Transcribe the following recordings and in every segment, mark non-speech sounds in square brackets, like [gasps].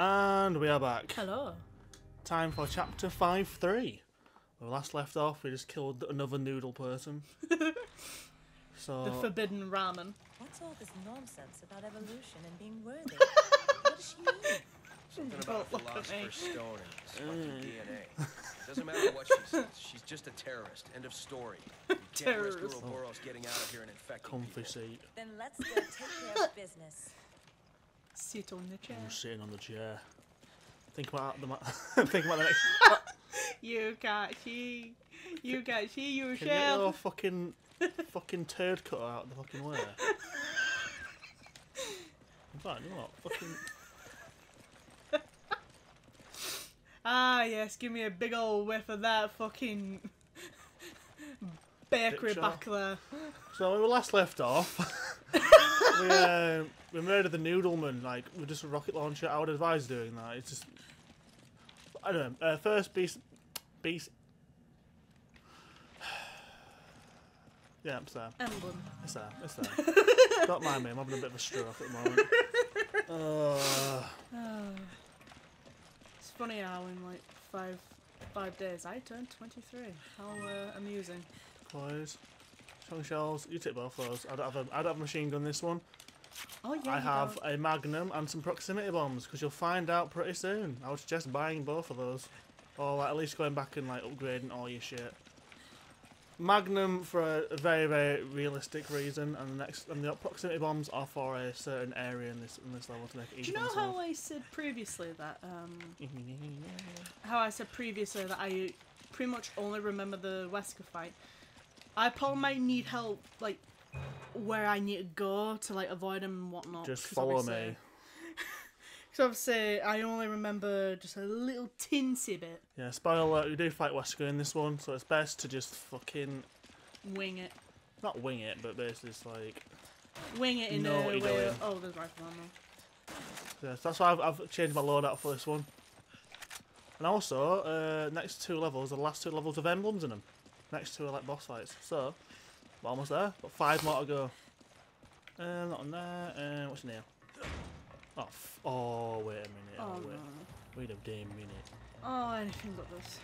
And we are back. Hello. Time for chapter 5 3. When we last left off, we just killed another noodle person. [laughs] so, The forbidden ramen. What's all this nonsense about evolution and being worthy? [laughs] what does she mean? Something Don't about look at philosopher's me. stone and fucking mm. DNA. [laughs] Doesn't matter what she says. She's just a terrorist. End of story. You can't risk Terrorist. Ouroboros getting out of here and infecting comfy people. seat. Then let's go take care of business. Sit on the chair. I'm sitting on the chair. Think about the [laughs] think about the next. [laughs] You can't see. You can't see Can you get your fucking fucking turd cut out of the fucking way? [laughs] In fact, you know what? Fucking Ah, yes, give me a big old whiff of that fucking bakery back there. So when we last left off, we uh, we murdered the Noodleman like with just a rocket launcher. I would advise doing that. It's just I don't know. Uh, first beast, beast. [sighs] Yeah, it's there. Emblem. It's there. It's there. [laughs] Don't mind me. I'm having a bit of a stroke at the moment. [laughs] Uh, [sighs] It's funny how in like five five days I turned 23. How uh, amusing. close. Shells. You take both those. I don't have a I don't have a machine gun. This one. Oh yeah. I have a Magnum and some proximity bombs because you'll find out pretty soon. I would suggest buying both of those, or like, at least going back and like upgrading all your shit. Magnum for a, a very very realistic reason, and the next and the proximity bombs are for a certain area in this in this level to make it Do you know how. I said previously that um [laughs] how I said previously that I pretty much only remember the Wesker fight. I probably might need help like where I need to go to like avoid him and whatnot. Just follow me. [laughs] Because obviously I only remember just a little tinsy bit. Yeah, spoiler alert, we do fight Wesker in this one, so it's best to just fucking Wing it. not wing it, but basically just like Wing it in Know a what way. doing. Oh, there's rifle ammo. Yeah, so that's why I've, I've changed my loadout for this one. And also, uh, next two levels are the last two levels of emblems in them. Next two are like boss fights. So, almost there. Got five more to go. Uh, not on there. Uh, what's in here? Oh, f- oh, wait a minute. Oh, Oh wait. no. Wait a damn minute. Oh, anything but this.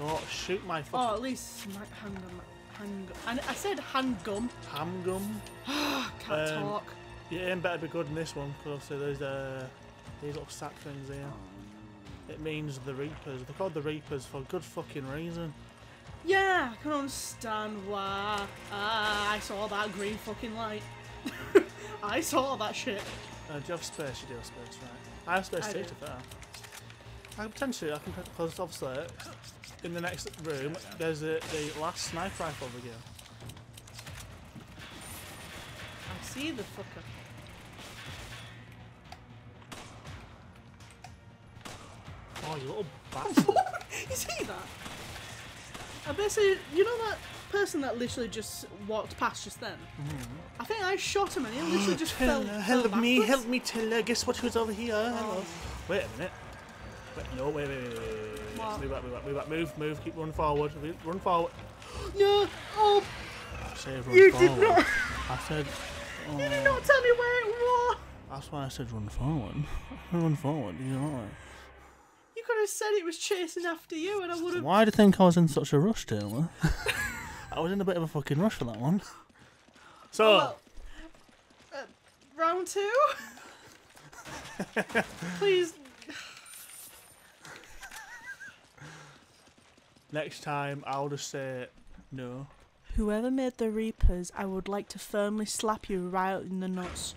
Oh, shoot my Oh, at least my handgun. Handgun. And I said handgun. handgun. [gasps] Can't Um, talk. Your aim better be good in this one, because obviously there's uh, these little sack things here. It means the Reapers. They're called the Reapers for good fucking reason. Yeah, I can understand why. Ah, I saw that green fucking light. [laughs] I saw that shit. Uh, do you have space? You do have space, right? I have space I too, do. to be fair. I potentially, I can, because obviously, in the next room, there's a, the last sniper rifle over here. I see the fucker. Oh, you little [laughs] bastard. You see that? I basically, you know that person that literally just walked past just then? Mm-hmm. I think I shot him and he literally [gasps] just fell. Tiller, fell help me, backwards. help me, Tiller. Guess what who's over here? Oh. Hello. Wait a minute. Wait, no, wait, wait, wait, wait, wait. Move back, move back, move back. Move, move, keep running forward. Run forward. [gasps] No! Oh, I said run You Did not. I said, [laughs] you did oh. not tell me where it was! that's why I said run forward. [laughs] run forward, you know. Could have said it was chasing after you and I would have. Why do you think I was in such a rush, Taylor? [laughs] I was in a bit of a fucking rush for that one. So, Well, uh, round two? [laughs] Please. next time I'll just say no. Whoever made the Reapers, I would like to firmly slap you right in the nuts.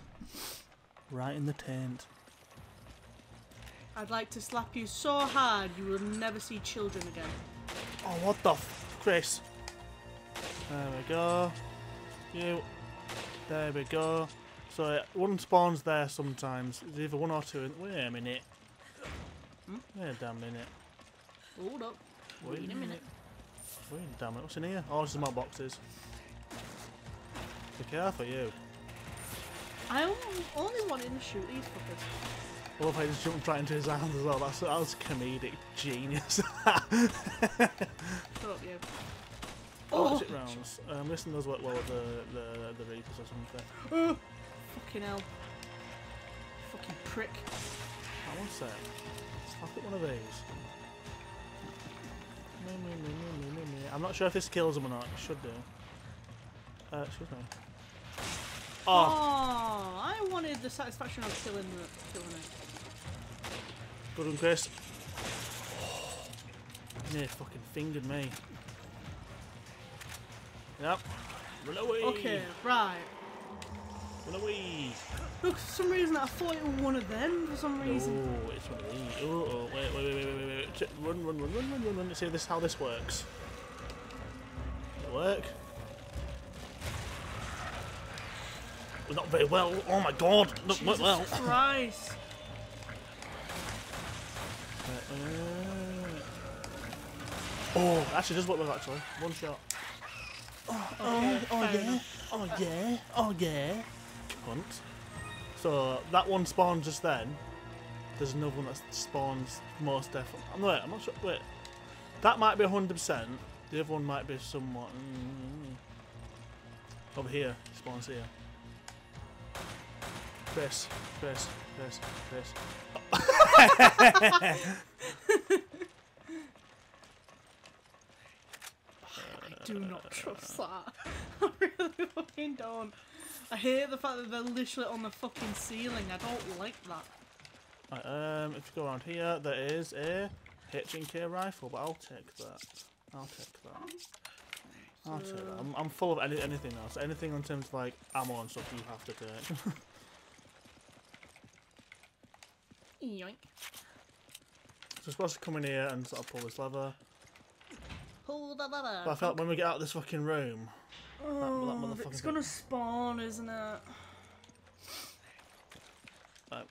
Right in the taint. I'd like to slap you so hard you will never see children again. Oh, what the f- Chris? There we go. You. There we go. So one spawns there sometimes. It's either one or two. In- Wait a minute. Wait a damn minute. Hold up. Wait, Wait a minute. Wait a damn minute. What's in here? Oh, some more boxes. Be careful, you. I only, only wanted to shoot these fuckers. I love how he just jumped right into his hands as well. That's that was comedic genius. [laughs] Up, you. Oh, Oh, rounds. I'm guessing those work well with the, the, the Reapers or something. oh, fucking hell. Fucking prick. Right, one sec. I'll put one of these. Me, me, me, me, me, me. I'm not sure if this kills him or not. It should do. Uh, excuse me. Oh, Oh, I wanted the satisfaction of killing the killing it. Good one, Chris. Near fucking fingered me. Yep. Run away. Okay, right. Run away. Look, for some reason I thought it was one of them. For some reason. Oh, it's one of these. Oh, oh, wait, wait, wait, wait, wait, wait. Run, run, run, run, run, run, run. See this how this works. It work? Well, not very well. Oh my god, not Jesus well. Christ. Oh, actually does work well actually. One shot. Oh, Okay, oh fair yeah, oh yeah, oh yeah. Cunt. So that one spawned just then. There's another one that spawns most definitely. I'm wait, I'm not sure. Wait, that might be 100. percent The other one might be somewhat. Mm, over here, spawns here. Chris, Chris, Chris, Chris. I do not trust that. [laughs] I really fucking don't. I hate the fact that they're literally on the fucking ceiling. I don't like that. Right, um, if you go around here, there is a H&K rifle, but I'll take that. I'll take that. I'll take that. I'm, I'm full of any, anything else. Anything in terms of like ammo and stuff you have to take. [laughs] Yoink. so we're supposed to come in here and sort of pull this lever. Pull the lever. But I felt when we get out of this fucking room, Oh, that motherfucker it's gonna spawn, isn't it? Right.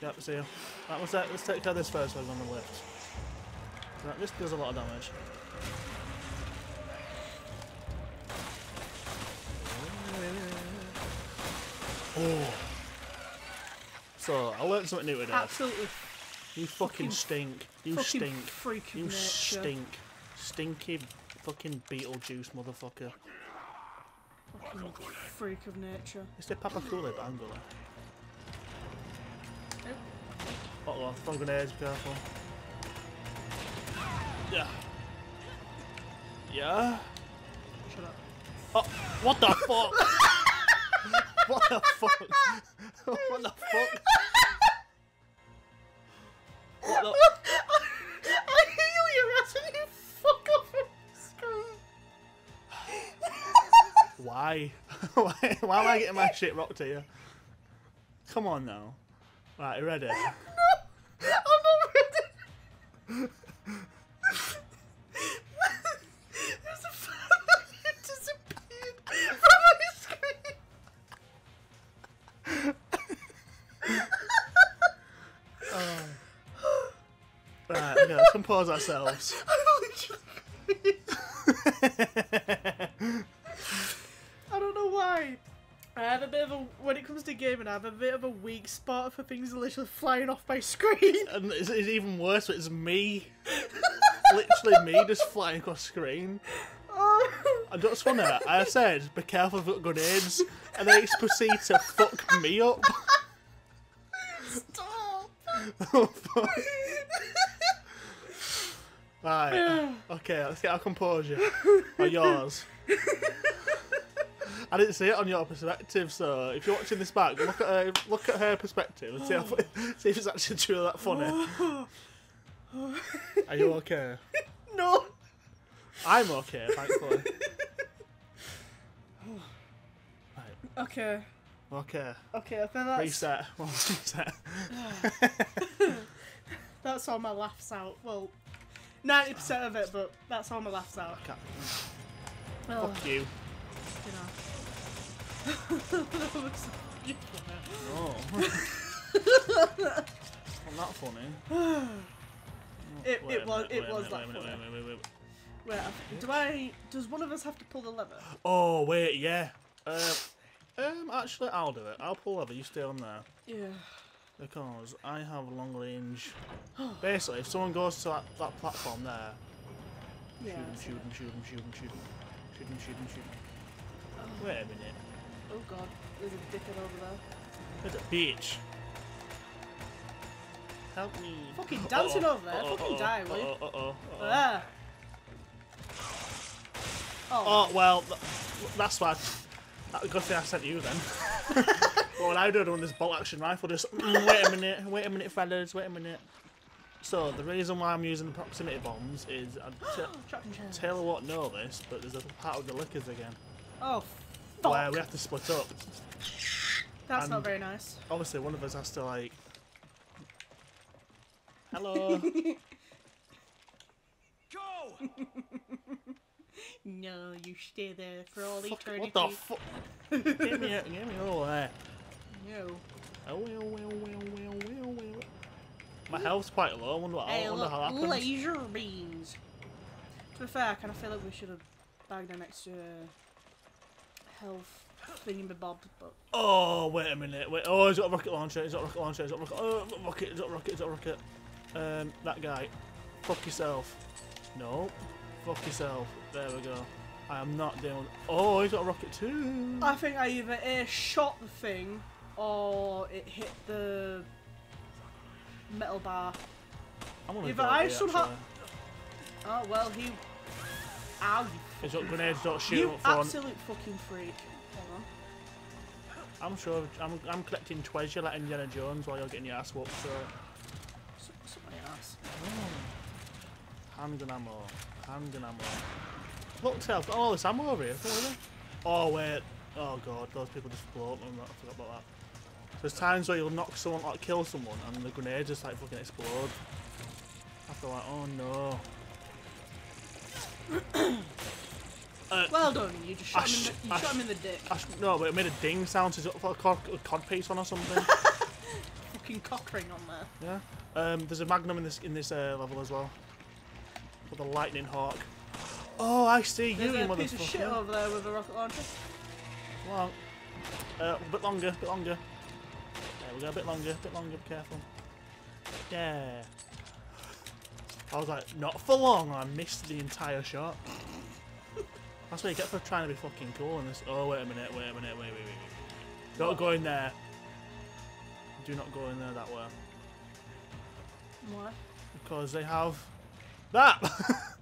Yep, see ya. Right, let's, take- let's take care of this first we're on the lift. Right, this does a lot of damage. Oh. So, I learned something new today. Absolutely You fucking fucking- stink. You fucking stink. freak of You nature. stink. Stinky fucking Beetlejuice motherfucker. Fucking freak of nature. It's the Papa Kool-Aid, but I'm gonna. Uh-oh, front grenades, be careful. Yeah. Yeah? Shut up. Oh, what the fuck? [laughs] [laughs] what the fuck? what the fuck? What the... I heal your ass and you fuck off the screen. [laughs] Why? [laughs] why? Why am I getting my shit rocked here? Come on now. Right, you ready? I'm not ready. Right, okay, let's compose ourselves. [laughs] [laughs] I don't know why. I have a bit of a when it comes to gaming, I have a bit of a weak spot for things literally flying off my [laughs] screen. And it's, it's even worse, it's me. Literally me just flying across screen. Oh. I just want to, I said, be careful of grenades, and then it's proceed to fuck me up. Stop. Oh, Right, [sighs] okay, let's get our composure. Or yours. I didn't see it on your perspective, so if you're watching this back, look at her, look at her perspective and see, how, [laughs] see if it's actually truly that funny. [laughs] Are you okay? No. I'm okay, thankfully. Right, Okay. okay. Okay, I think that's Reset. [laughs] Well, reset. [sighs] that's all my laughs out. Well, ninety percent of it, but that's all my laughs out. Can't- Oh, Fuck you. you that looks. Oh. Not that funny. It, it was minute, it was minute, that wait a funny. wait, wait, wait, wait. Wait, do I? Does one of us have to pull the lever? Oh wait, yeah. Um, um, actually, I'll do it. I'll pull the lever. You stay on there Yeah. Because I have long range. [gasps] Basically, if someone goes to that, that platform there, Yeah. shoot them, shoot them, shoot them, shoot them, shoot them, shoot them, shoot them, shoot them. Wait a minute. Oh god, there's a dickhead over there. There's a bitch. Help me. Fucking [laughs] dancing over there. Uh-oh, Fucking uh-oh, die, will you? uh-oh, uh-oh, uh-oh. Ah. Oh, Oh, well, th- that's why. That's a good thing I sent you then. [laughs] what would I do on this bolt action rifle? Just, mm, [coughs] wait a minute, wait a minute, fellas, wait a minute. So, the reason why I'm using the proximity bombs is. I [gasps] t- trapping chairs. Taylor won't know this, but there's a part of the lickers again. Oh, fuck. Where we have to split up. That's not very nice. Obviously, one of us has to, like. Hello. [laughs] Go! [laughs] No, you stay there for all Fuck, eternity. what the fuck? [laughs] Get me, get me over there. No. Oh, well, well, well, well, well, well. My health's quite low. I wonder, what, I wonder look, how that happens. laser beams. To be fair, I kind of feel like we should have bagged an extra health thingamabob, but Oh, wait a minute. Wait. Oh, he's got a rocket launcher. He's got a rocket launcher. He's got a rocket. Oh, rocket. He's got a rocket. He's got a rocket. Um, that guy. Fuck yourself. No. Fuck yourself. There we go. I am not doing. Oh, he's got a rocket too. I think I either air shot the thing or it hit the metal bar. If I somehow- Oh well, he. Ow, you He's got grenades. Don't shoot You up front. absolute fucking freak. I'm sure. I'm. I'm collecting treasure like Indiana Jones while you're getting your ass whooped. So. S- Somebody else. Handgun ammo. Handgun ammo. Look, I've got all this ammo over here. Oh, wait. Oh, God. Those people just blow up. Oh, I forgot about that. There's times where you'll knock someone, like kill someone, and the grenade just like fucking explode. I feel like, oh no. [coughs] uh, Well done. You just shot I him in the, you shot sh- him in the dick. No, but it made a ding sound. So it's got a cod, a cod piece on or something. [laughs] Fucking cock ring on there. yeah. Um, there's a magnum in this in this uh, level as well. With a lightning hawk. Oh, I see you, There's a piece of shit over there with a rocket launcher. On. Uh, a bit longer, a bit longer. There we go, a bit longer, a bit longer, be careful. Yeah. I was like, not for long, I missed the entire shot. That's what you get for trying to be fucking cool in this. Oh, wait a minute, wait a minute, wait, wait, wait, wait. Don't go in there. Do not go in there that way. What? Because they have that! [laughs]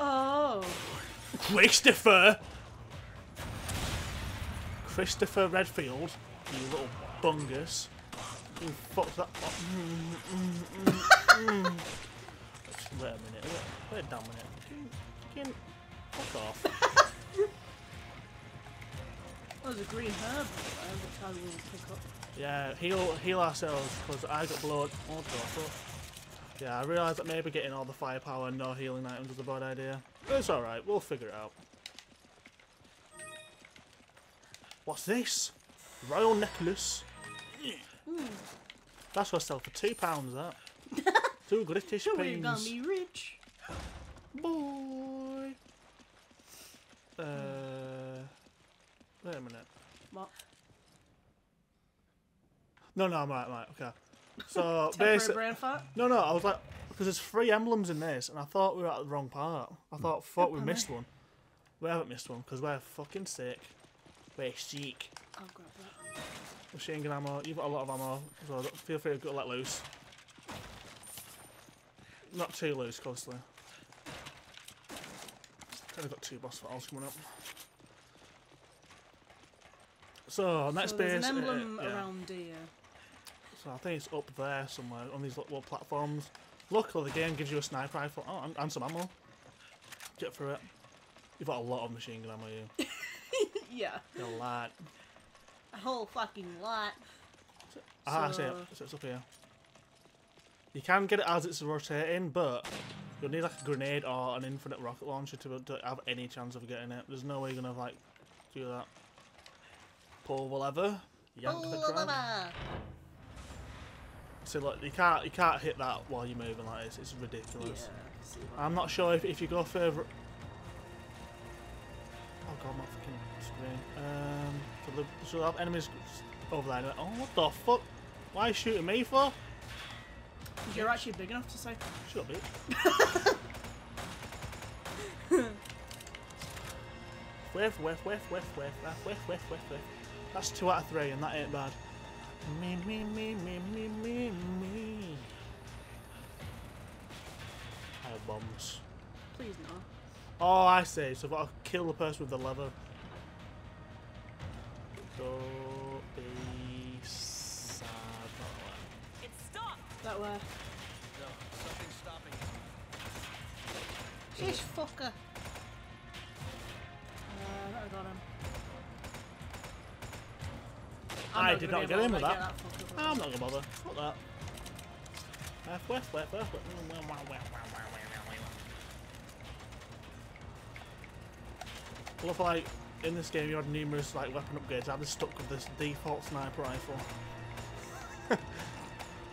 Oh. Christopher! Christopher Redfield, you little bungus. You fucked that up. Mm, mm, mm, mm. Wait a minute, wait, wait a minute. Fucking, fucking, fuck off. There's a green herb which I will pick up. Yeah, heal heal ourselves, because I got blown. Oh. Yeah, I realised that maybe getting all the firepower and no healing items was a bad idea. But it's alright, we'll figure it out. What's this? Royal necklace. That's what I sell for two pounds. That [laughs] two British Sure, we're gonna be rich. Boy. Uh, wait a minute. What? No, no, I'm right, I'm right. Okay. [laughs] So basically, no, no, I was like, because there's three emblems in this, and I thought we were at the wrong part. I thought, fuck, we missed one. We haven't missed one because we're fucking sick. We're sick. I'll grab that. Machine gun ammo. You've got a lot of ammo, so feel free to go let loose. Not too loose, closely. I've got two boss battles coming up. So next so there's base, an uh, emblem yeah. around here. So I think it's up there somewhere on these little platforms. Luckily, the game gives you a sniper rifle oh, and, and some ammo. Get through it. You've got a lot of machine gun ammo, you. [laughs] yeah, a lot. A whole fucking lot. Ah, I see it. So- So it's up here. You can get it as it's rotating, but you'll need like a grenade or an infinite rocket launcher to, to have any chance of getting it. There's no way you're gonna like do that. Pull the lever. Yank the drag. So look, you can't you can't hit that while you're moving like this. It's ridiculous. I can see that. I'm not sure if, if you go further. Oh god, my screen. Um, so, the, so have enemies over there. Oh, what the fuck? Why are you shooting me for? You're actually big enough to say. Shut up, bitch. [laughs] whiff, whiff, whiff, whiff, whiff, whiff, whiff, whiff, whiff, whiff. That's two out of three, and that ain't bad. Me, me, me, me, me, me, me. I have bombs. Please no. Oh, I see. So I've got to kill the person with the lever. Don't be sad. Not It stopped! That way. No, something's stopping it. Shish fucker. Uh, I got him. I'm I did not get in with that. that. I'm not gonna bother. Fuck that. Whiff, whiff, whiff. I love how, like in this game you had numerous like weapon upgrades. I was stuck with this default sniper rifle. [laughs]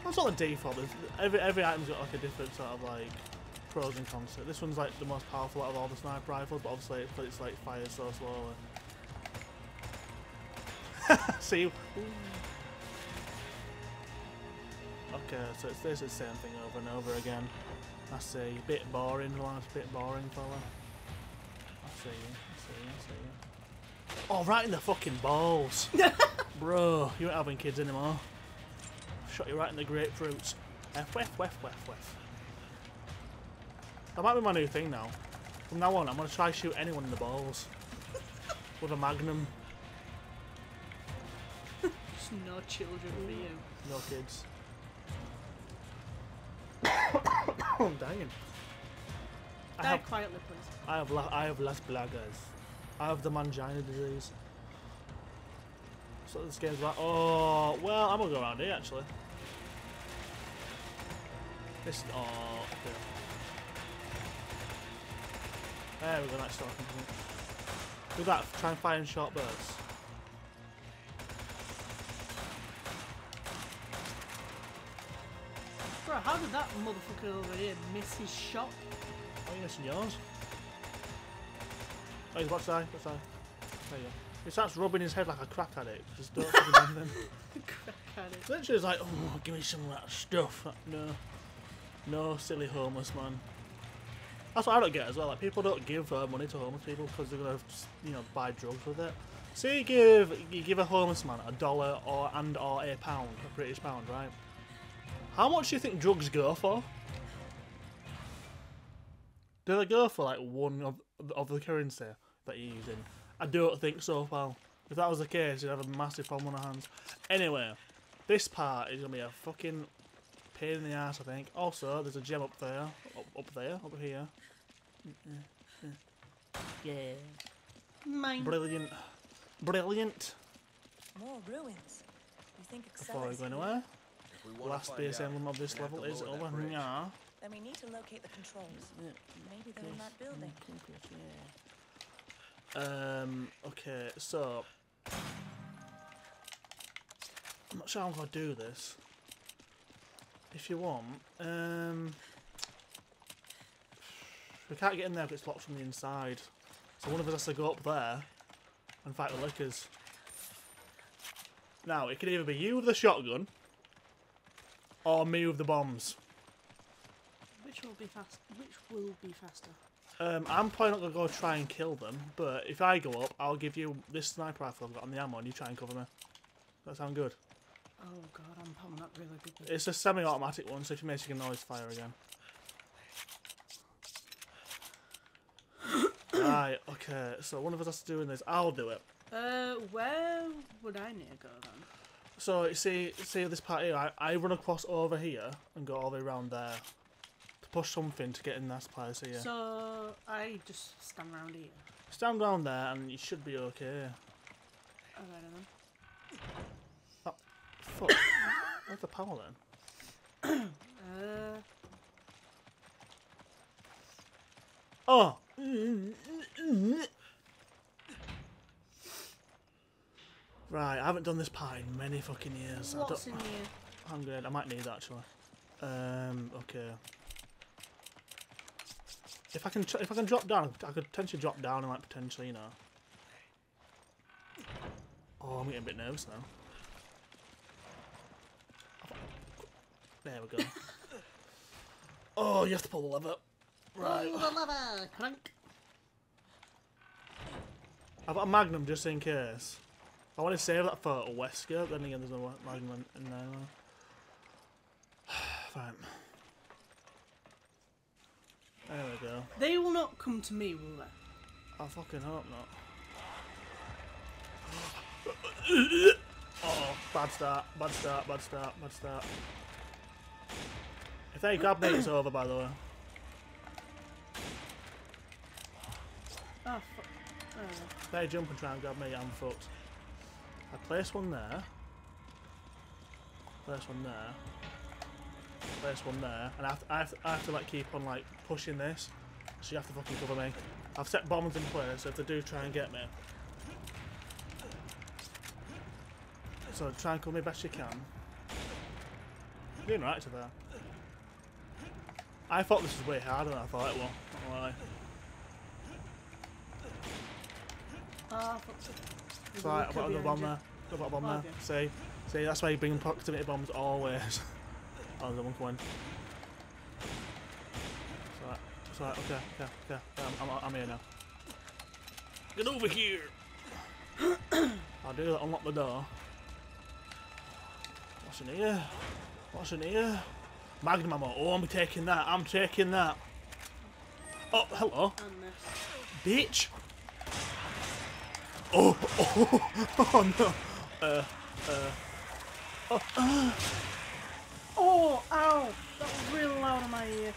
That's not the default. Every every item's got like a different sort of like pros and cons. it. This one's like the most powerful out of all the sniper rifles, but obviously it's, it's like fires so slowly. [laughs] See? Okay, so it's this the same thing over and over again. I see. Bit boring, lad. Bit boring, fella. I see you. I see you. I see you. Oh, right in the fucking balls. [laughs] Bro, you ain't having kids anymore. Shot you right in the grapefruits. F, whiff, whiff, whiff, whiff. That might be my new thing now. From now on, I'm going to try shoot anyone in the balls. [laughs] With a magnum. Just no children for you. No kids. [coughs] [coughs] I'm dying. I have, quietly, please. I have, la- I have Plagas. I have the mangina disease. So this game's like, oh, well, I'm gonna go around here actually. This, oh, okay. There we go, that's talking to. Do that, try and in short bursts. Bro, how did that motherfucker over here miss his shot? Oh, you're missing yours. Oh, he's to die. Die. There you go. He starts rubbing his head like a crack addict. Just don't fucking. [laughs] Crack at it. Literally, it's like, oh, give me some of that stuff. Like, no. No, silly homeless man. That's what I don't get as well. Like, people don't give uh, money to homeless people because they're going to, you know, buy drugs with it. So you give, you give a homeless man a dollar or and or a pound, a British pound, right? How much do you think drugs go for? Do they go for like one of, of the currency that you're using? I don't think so, pal. If that was the case, you'd have a massive problem on our hands. Anyway, this part is gonna be a fucking pain in the ass, I think. Also, there's a gem up there, up, up there, up here. Yeah, Mine. brilliant, brilliant. More ruins. You think Before we Excella's go anywhere, we last base emblem of this level is over bridge. here. Then we need to locate the controls. Maybe they're in that building. Um, okay, so I'm not sure how I'm gonna do this. If you want, um, we can't get in there because it's locked from the inside. So one of us has to go up there and fight the lickers. Now it could either be you with the shotgun or me with the bombs. Which will be fast? Which will be faster? Um, I'm probably not gonna go try and kill them, but if I go up, I'll give you this sniper rifle I've got on the ammo, and you try and cover me. That sound good? Oh god, I'm probably up really good. It's a semi-automatic one, so if you miss, you can always fire again. [coughs] right. Okay. So one of us has to do this. I'll do it. Uh, where would I need to go then? So you see, see this part here. I, I run across over here and go all the way around there to push something to get in that place here. So I just stand around here. Stand around there, and you should be okay. Alright then. Fuck. [coughs] Where's the power then? Uh, Oh! Right, I haven't done this part in many fucking years. I what's don't, in here? I'm good. I might need that actually. Um, okay. If I can, if I can drop down, I could potentially drop down and like potentially, you know. Oh, I'm getting a bit nervous now. There we go. [laughs] oh, you have to pull the lever. Right. Pull the lever, crank. I've got a Magnum just in case. I want to save that for a Wesker, then again there's no Magnum in there. [sighs] Fine. There we go. They will not come to me, will they? I fucking hope not. oh, bad start, bad start, bad start, bad start. If they grab me, it's over, by the way. Oh, fuck. Ah. Oh, they jump and try and grab me, I'm fucked. I place one there. Place one there. Place one there. And I have, to, I, have to, I have to like keep on like pushing this. So you have to fucking cover me. I've set bombs in place so if they do try and get me. So try and cover me best you can. You're doing right to there. I thought this was way harder than I thought it was. Not lie. Ah, fuck. There's So a I, I've got a bomb there. I've got a bomb Oh, there. okay. See? See, that's why you bring proximity bombs always. [laughs] oh, there's one coming. So, right, so right, okay, okay, okay. I'm, I'm, I'm here now. Get over here! I'll do that, unlock the door. What's in here? What's in here? Magnum ammo. Oh, I'm taking that. I'm taking that. Oh, hello. you. And this. Bitch! Oh, [laughs] oh, oh no. Uh, uh, Oh, Oh, ow! That was really loud in my ear.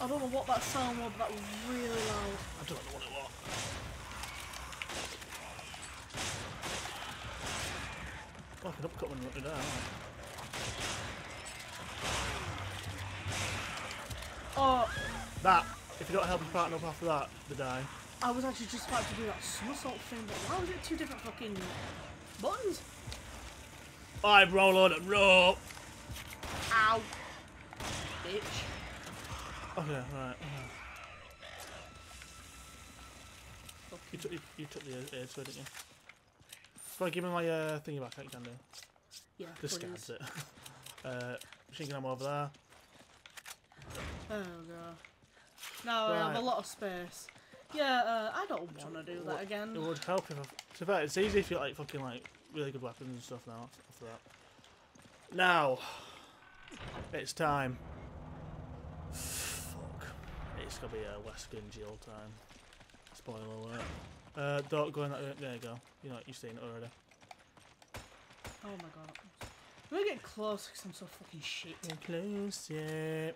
I don't know what that sound was, but that was really loud. I don't know what it was. Like an upcut when you down. Oh, That, if you don't help your partner up after that, they die. I was actually just about to do that somersault thing, but why was it two different fucking buttons? I roll on a rope! Ow! Bitch. Okay, right. okay. You took, you, you took the air sword, didn't you? Go on, give me my uh, thingy back, I can do. Yeah, Discards please. it. [laughs] uh, machine gun ammo over there. Oh god. No, I have a lot of space. Yeah, uh, I don't want to do that again. It would help if I, to be fair, it's easy if you like fucking like really good weapons and stuff now after that. Now it's time. Fuck. It's gonna be a Wesker and Jill time. Spoiler alert. Uh, don't go in that. There you go. You know you've seen it already. Oh my god. I'm gonna get close because I'm so fucking shit. Get close, yeah.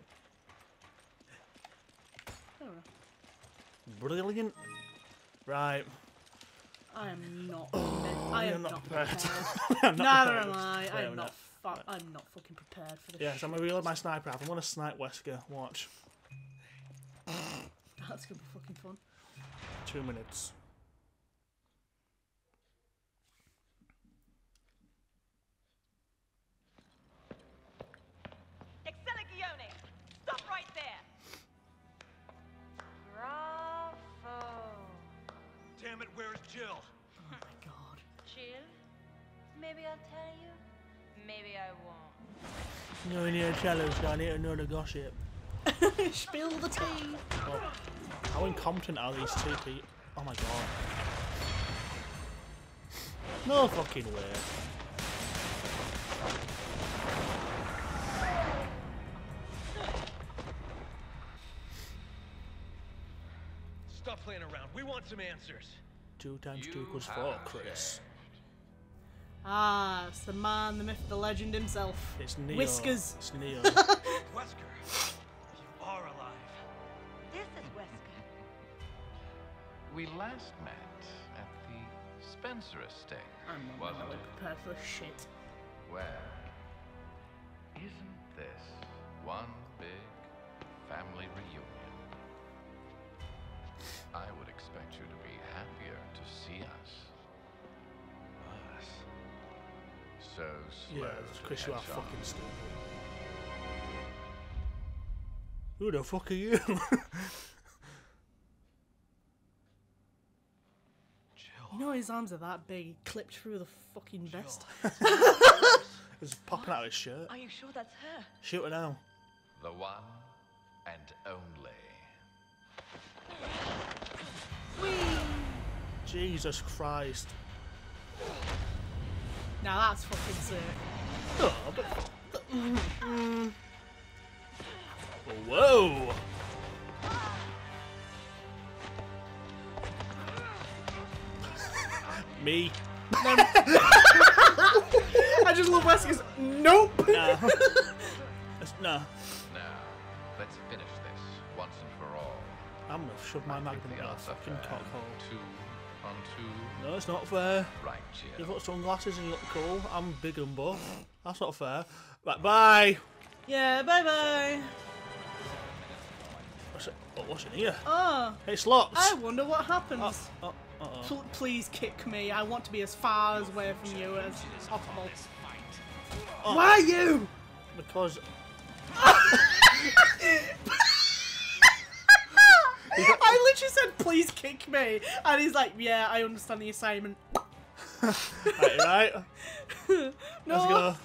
Brilliant. Right. I am not. Oh, prepared. I am not not prepared. prepared. [laughs] Not Neither prepared. am I. Wait a I'm not. I'm not fucking prepared for this. Yes, shit. I'm gonna reload my sniper. rifle. I'm gonna snipe Wesker. Watch. That's gonna be fucking fun. Two minutes. Jill? Oh my god. Jill, maybe I'll tell you, maybe I won't. No need to tell us, I need to know the gossip. [laughs] Spill the tea. Oh, how incompetent are these two people? Oh my god. No fucking way. Stop playing around. We want some answers. Two times two equals four, Chris. Ah, it's the man, the myth, the legend himself. It's Neo. Whiskers. It's Neo. [laughs] Wesker, you are alive. This is Wesker. We last met at the Spencer estate, I'm not wasn't really it? prepared for shit. Well, isn't this one big family reunion? I would expect you to be happier to see us. Us. So slow. yeah, to Chris, you are on. fucking stupid. Who the fuck are you? [laughs] You know his arms are that big, he clipped through the fucking vest. [laughs] It's popping out of his shirt. Are you sure that's her? Shoot her now. The one and only. Jesus Christ. Now that's fucking sick. Oh, but, mm, Whoa! Me. [laughs] I just love Wesker's. Nope. Nah. That's- nah. I'm gonna shove my Give magnum the in a answer fucking cockhole. Two on two. No, it's not fair. Right, Jill. You've got sunglasses and you look cool. I'm big and buff. That's not fair. Right, bye. Yeah, bye bye. What's, it, oh, what's in here? Oh, It's slots. I wonder what happens. Oh, oh uh-oh. Please kick me. I want to be as far away from you as possible. Oh. Why you? Because [laughs] [laughs] [laughs] I literally said, please kick me. And he's like, yeah, I understand the assignment. [laughs] right, right. [laughs] No, Let's go.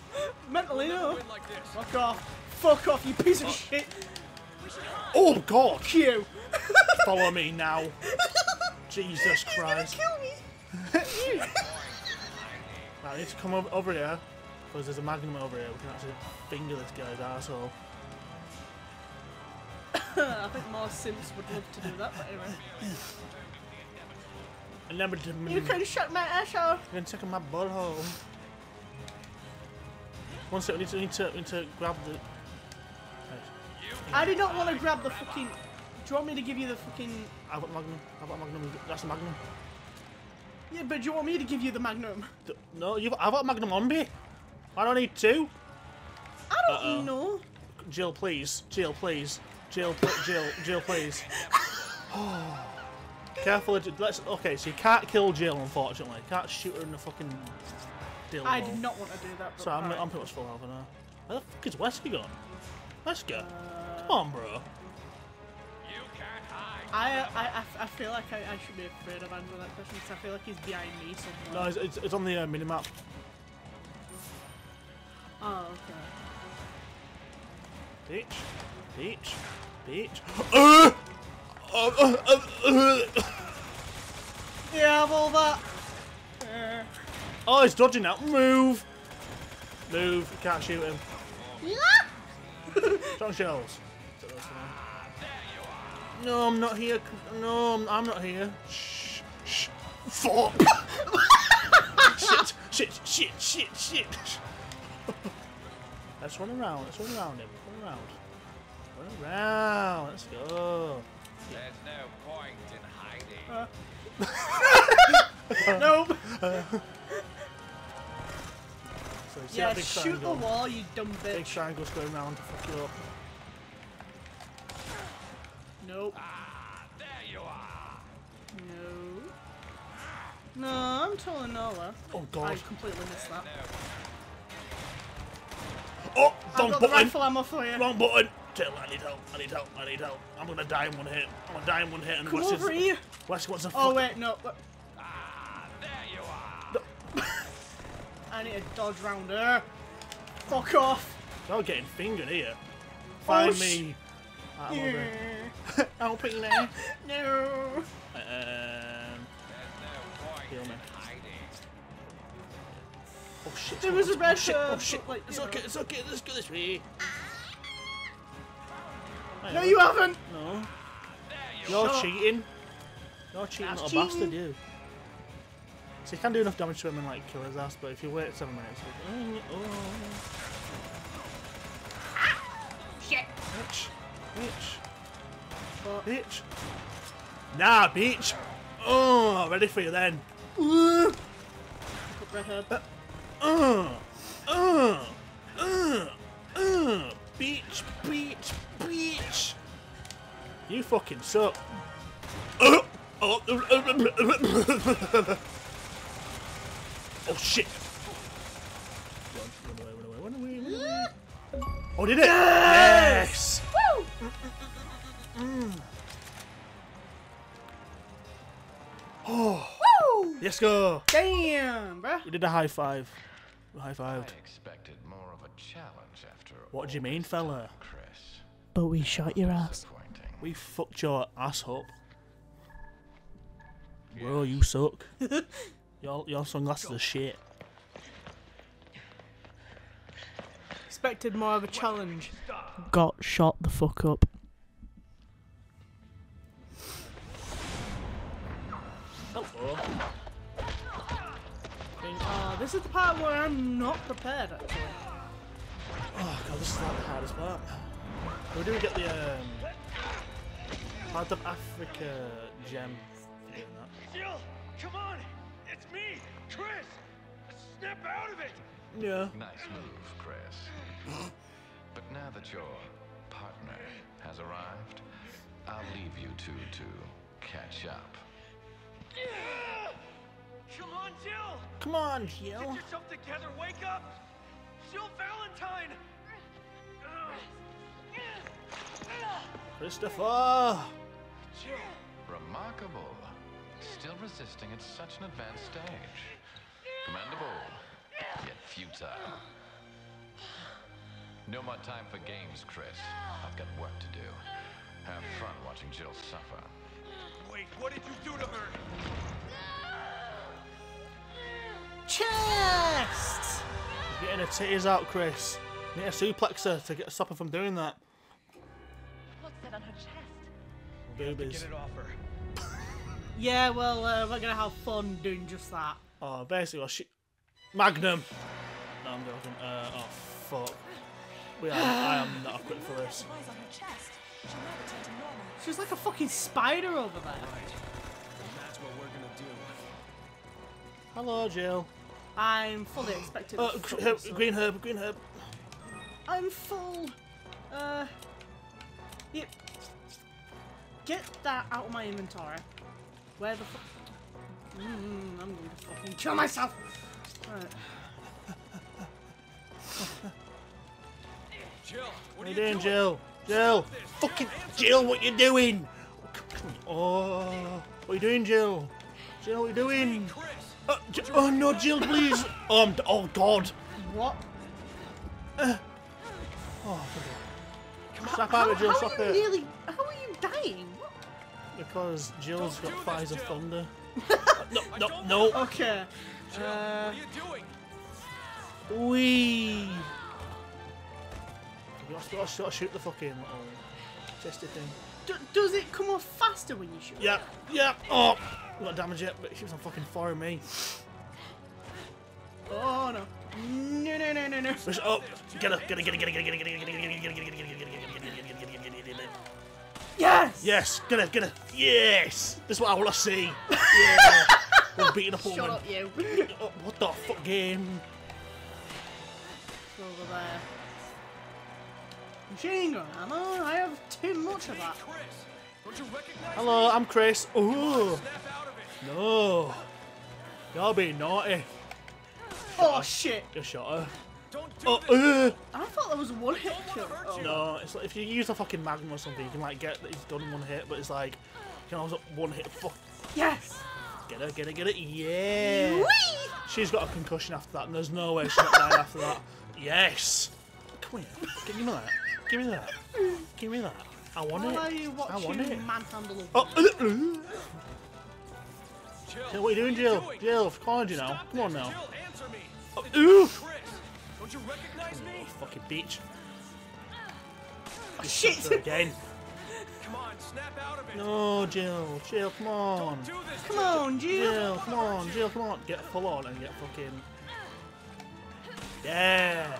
mentally, no. Win like this. Fuck off. Fuck off, you piece of shit. Oh God! Q. Follow me now. Jesus Christ! He's gonna Kill me. Right, I need to come over, over here because there's a magnum over here. We can actually finger this guy's asshole. [coughs] I think more simps would love to do that, but anyway. And never to You could shut my ass off. You're taking my butthole. One sec, we need to, need to, need to grab the. I did not want to grab the fucking. Do you want me to give you the fucking. I've got magnum. I've got magnum. That's the magnum. Yeah, but do you want me to give you the magnum? D- No, you've. I've got magnum on me. I don't need two. I don't Uh-oh. know. Jill, please. Jill, please. Jill, Jill, Jill, please. [sighs] Careful. J- Let's. Okay, so you can't kill Jill, unfortunately. You can't shoot her in the fucking. I did not want to do that. But So I'm. I'm pretty much full health now. Where the fuck is Wesker gone? Wesker, Uh, come on, bro. I, I, I, I feel like I, I should be afraid of answering that question because I feel like he's behind me somewhere. No, it's, it's, it's on the uh, minimap. Oh, okay. Beach, beach. [gasps] Uh, uh, uh, uh, uh. Yeah, well that. Uh, Oh, he's dodging now. Move, move. You can't shoot him. Don't shells. No, I'm not here. No, I'm, I'm not here. Shh, shh. Fuck. shit, shit, shit, shit, shit. [laughs] Let's run around. Let's run around him. Run around. Run around. Let's go. There's no point in hiding. Uh. [laughs] nope. So you see Yeah, big shoot the wall, you dumb bitch. Big triangle's going round to fuck you up. Nope. Ah, there you are. No. No, I'm telling Nola. Oh I completely missed that. Oh, I've wrong got the button. rifle ammo for you. Wrong button. Tell I need help. I need help. I need help. I'm gonna die in one hit. I'm gonna die in one hit. And Come Wes over is- here. Wes wants a Oh wait, no. Ah, there you are. [laughs] I need to dodge round her. Fuck off. You're getting fingered here. Find sh- me. I'm over. Yeah. [laughs] Helping me. [laughs] No. Um, There's no point Kill me. oh shit. There was a oh, shit. Oh shit. like, it's okay. know. It's okay. Let's go this way. No, you haven't. No. You You're Shut up. cheating. You're cheating, That's little bastard, cheating. you. So you can do enough damage to him and like kill his ass, but if you wait seven minutes, you oh, oh. Shit. Bitch. Bitch. But, Bitch. Nah, bitch. Oh, ready for you then. Uh, put red herb. uh, uh, uh, uh. Bitch, bitch, bitch. You fucking suck. Oh, shit. Run, run away, run away, run away, run away. Oh, did it? Yes! Woo! Oh, let's go. Damn, bruh. We did a high five. We High I fived. expected more of a challenge after What do you mean, fella? Chris. But we shot your ass. We fucked your ass up. Bro, you suck. [laughs] your your sunglasses are shit. Expected more of a challenge. Got shot the fuck up. Hello. Oh, this is the part where I'm not prepared actually. Oh god, this is like the hardest part. We do we get the um, part of Africa gem. for doing that. Jill, come on! It's me, Chris! Snap out of it! Yeah. Nice move, Chris. [gasps] but now that your partner has arrived, I'll leave you two to catch up. Come on, Jill! Come on, Jill! Get yourself together, wake up! Jill Valentine! Christopher. Jill! Remarkable. Still resisting at such an advanced stage. Commendable, yet futile. No more time for games, Chris. I've got work to do. Have fun watching Jill suffer. Wait, what did you do to her? Chest! Getting her titties out, Chris. Need a suplex her to get stop her from doing that. What's that on her chest? Boobies. Get it off her. [laughs] Yeah, well, uh, we're gonna have fun doing just that. Oh, basically, well, she... Magnum. No, I'm joking. Uh, oh, fuck. We are, I am not equipped for this. Eyes on her chest. She'll never turn to normal. She's like a fucking spider over there. That's what we're gonna do. Hello, Jill. I'm fully expecting. To gr- herb, this green herb, green herb. I'm full. Uh, yep. Get that out of my inventory. Where the fuck? Mm, I'm going to fucking kill myself. Alright. Jill, what What are you you doing, Jill? Jill! Fucking Jill, what you doing? Oh, what are you doing, Jill? Jill, what are you doing? Chris! Uh, J- oh no, Jill, please! Oh, I'm oh God! What? Oh, Snap out of Jill, how stop are you it! nearly? Because Jill's got do this, fires of thunder. Uh, no, no, no! Okay. Jill, Uh, what are you doing? Wee! You got to, got to shoot the fucking little testy thing. d- does it come off faster when you shoot? Yeah, yeah. Oh, we got damage it, but it keeps on fucking firing me. Oh no. No no no no no. Push it up. Get her. Get her. Get her. Get her. Get her. Get her. Get her. Get her. Get her. Get her. Get her. Get her. Get her. Get her. Get her. Get her. Get her. Get her. Yes. Yes. Get her. Get her. Yes. Yes, gonna, gonna, yes! This is what I want to see. [laughs] Yeah. We're beating up Shut woman. up, you. What the fuck game? Over there. Machine gun ammo. I have too much of that. Chris! Don't you recognize Hello, I'm Chris. Ooh. Snap out of it! No. You're being naughty. Oh shit. You shot her. Don't do Oh, this! uh. I thought that was one hit kill. Oh. No, it's like if you use a fucking magnum or something, you can like get that he's done in one hit, but it's like you can also one hit. Fuck. Yes. Get her, get her, get it. Yeah. Whee! She's got a concussion after that, and there's no way she's not dying after that. Yes. Come here. Give me that. Give me that. Give me that. I want Why are it. you I want it. manhandle Oh, uh, uh. Jill, Jill, what are you doing, Jill? Jill, I've called you now. Come on now. Jill, answer me! Oh, It's ooh. Don't you recognize me? Fucking bitch. Oh, shit. Again. Come on, snap out of it! No, Jill. Jill, come on. This! Come on, Jill. Jill, come on, Jill, come on. Get full on and get fucking. Yeah.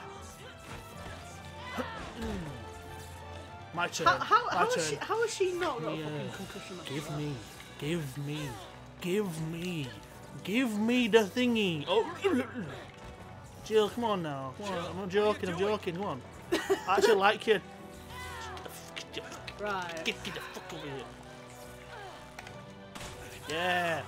My turn. How, how, My how, turn. is she, how is she not got a fucking concussion? Give me, give me, give me, give me the thingy. Oh, Jill, come on now. Come on. I'm not joking. I'm joking. Come on. I actually like you. Right. Get, get the fuck over here. Yeah.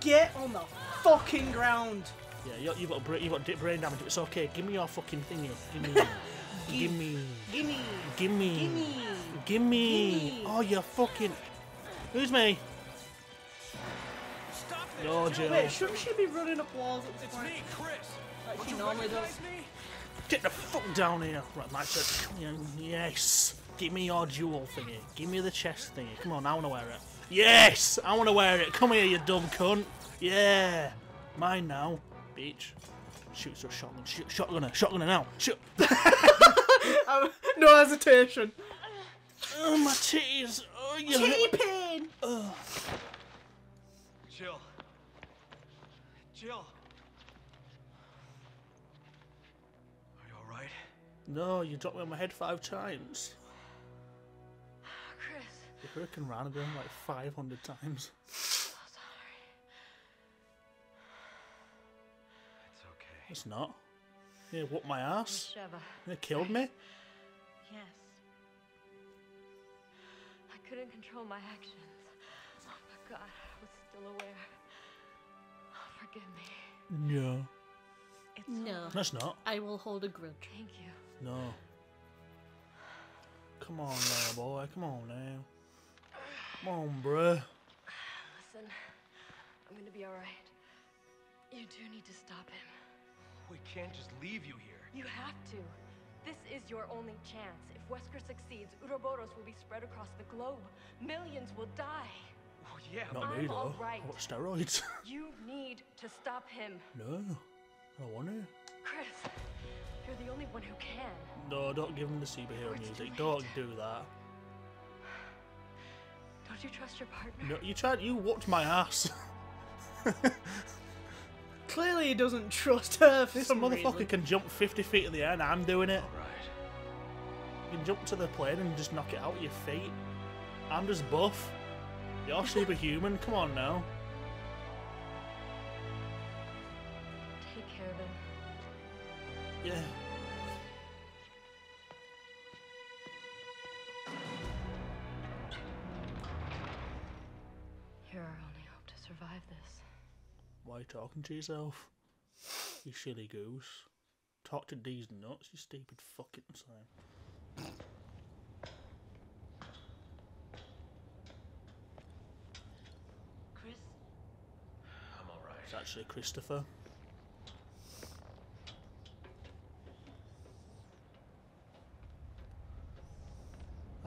Get on the fucking ground. Yeah, you, you've got bra- you've got brain damage. It's okay. Give me your fucking thingy. Give me. [laughs] Give me. Gimme. Give me. Gimme. Give me. Oh, you fucking. Who's me? Stop this! No, Jill. Jill. Wait, shouldn't she be running up walls at this It's point? me, Chris! Like Don't she normally does. Get the fuck down here. Right, my turn. Yes. Give me your jewel thingy. Give me the chest thingy. Come on, I want to wear it. Yes! I want to wear it. Come here, you dumb cunt. Yeah. Mine now. Beach. Shoots her shotgun. Shoot, shotgunner. Shotgunner now. Shoot. Um, [laughs] [laughs] no hesitation. Oh, my titties. Oh, you Titty pain. Jill. Jill. Are you alright? No, you dropped me on my head five times. Chris, You hurricanrana I've done like 500 times. I'm so sorry. It's okay. It's not. You whooped my ass. Sheva. You killed me. Yes. I couldn't control my actions. Oh my god, I was still aware. Oh, forgive me. No. It's No. That's not. I will hold a grudge. Thank you. No. Come on now, boy. Come on now. Come on, bruh. Listen, I'm gonna be alright. You do need to stop him. We can't just leave you here. You have to. This is your only chance. If Wesker succeeds, Uroboros will be spread across the globe. Millions will die. Oh, yeah, Not I'm me, though. all right. I want steroids. [laughs] You need to stop him. no. I want to. Chris, you're the only one who can. No, don't give him the superhero it's music. Don't do that. Don't you trust your partner? No, you tried. You whooped my ass. [laughs] Clearly, he doesn't trust her for this some motherfucker reason. can jump 50 feet in the air and I'm doing it. All right. You can jump to the plane and just knock it out of your feet. I'm just buff. You're [laughs] superhuman. Come on now. Yeah. You're our only hope to survive this. Why are you talking to yourself? You silly goose. Talk to these nuts, you stupid fucking slime. Chris, I'm all right. It's actually Christopher.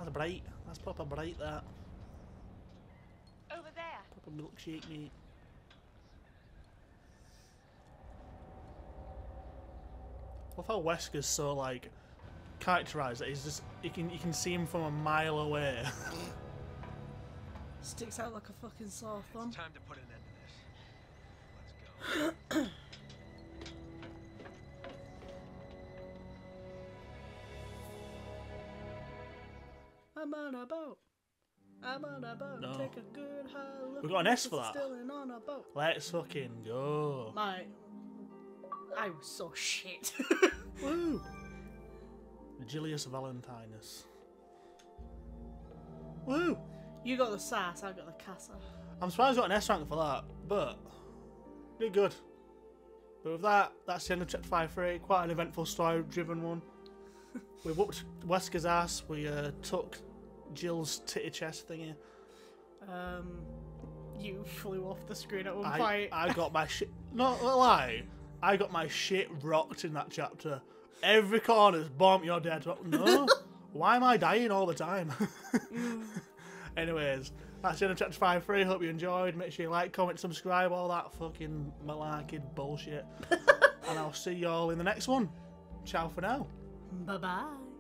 That's bright. That's proper bright, that. Over there. Proper milkshake, mate. I love how Wesker's so, like, characterised that he's just, you can, you can see him from a mile away. Sticks out like a fucking sore thumb. It's time to put an end to this. Let's go. [coughs] on a boat. I'm on a boat. No. Take a good high look. We got an S for that. Still in on a boat. Let's fucking go. My, I was so shit. [laughs] Woo! Julius Valentinus. Woo! you got the sass. I got the casa. I'm surprised I got an S rank for that, but did good. But with that, that's the end of chapter 5 3. Quite an eventful story driven one. [laughs] we whooped Wesker's ass, we uh, took Jill's titty chest thingy. Um, you flew off the screen at one I, point. I got my shit. Not a lie. I got my shit rocked in that chapter. Every corner's bomb, you're dead. No. [laughs] Why am I dying all the time? [laughs] Anyways, that's the end of chapter 5 3. Hope you enjoyed. Make sure you like, comment, subscribe, all that fucking malarkey bullshit. [laughs] and I'll see you all in the next one. Ciao for now. Bye bye.